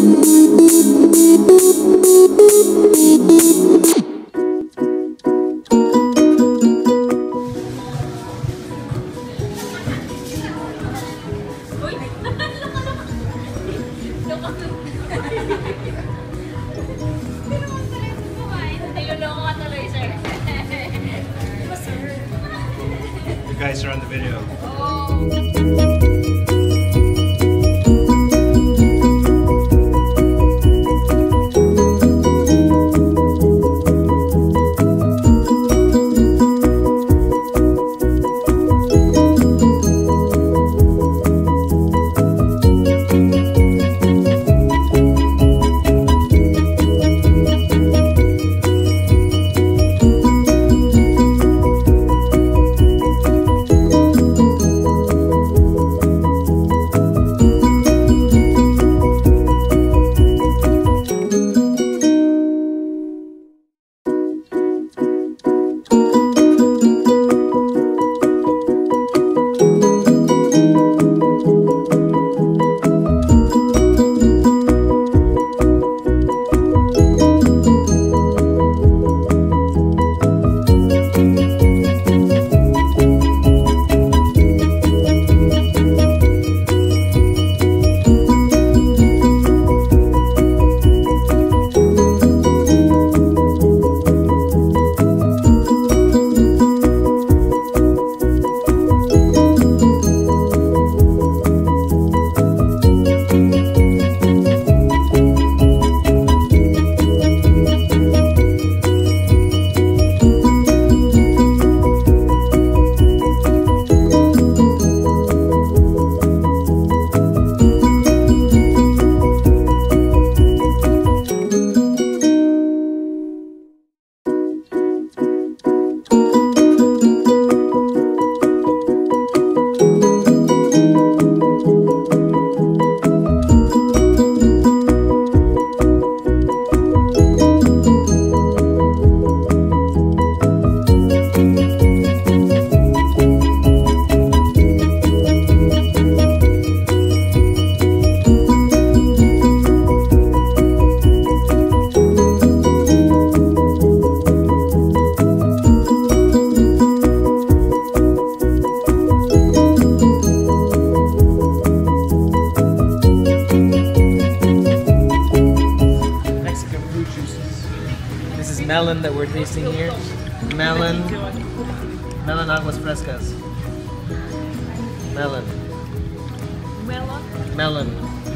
You guys are on the video. Oh. Melon that we're tasting here. Melon. Melon aguas frescas. Melon. Melon. Melon.